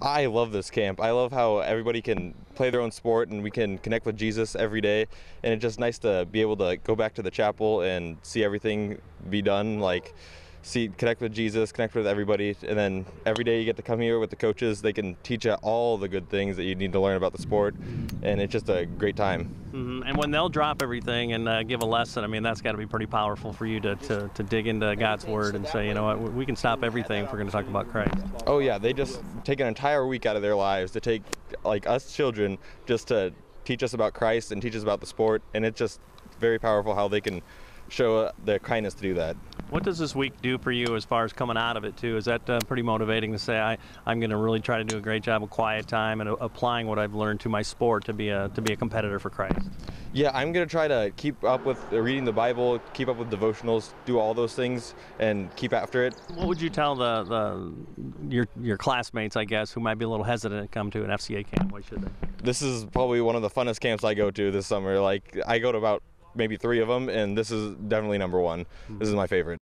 I love this camp. I love how everybody can play their own sport and we can connect with Jesus every day. And it's just nice to be able to go back to the chapel and see everything be done. Like, see, connect with Jesus, connect with everybody. And then every day you get to come here with the coaches. They can teach you all the good things that you need to learn about the sport. And it's just a great time. hmm And when they'll drop everything and uh, give a lesson, I mean, that's got to be pretty powerful for you to, to, to dig into God's Word and say, you know what, we can stop everything if we're going to talk about Christ. Oh yeah, they just take an entire week out of their lives to take like us children just to teach us about Christ and teach us about the sport, and it's just very powerful how they can show uh, their kindness to do that. What does this week do for you as far as coming out of it too? Is that uh, pretty motivating to say I, I'm going to really try to do a great job of quiet time and uh, applying what I've learned to my sport to be a to be a competitor for Christ? Yeah, I'm gonna try to keep up with reading the Bible, keep up with devotionals, do all those things, and keep after it. What would you tell the, the your your classmates, I guess, who might be a little hesitant to come to an FCA camp? Why should they? This is probably one of the funnest camps I go to this summer. Like I go to about maybe three of them, and this is definitely number one. This is my favorite.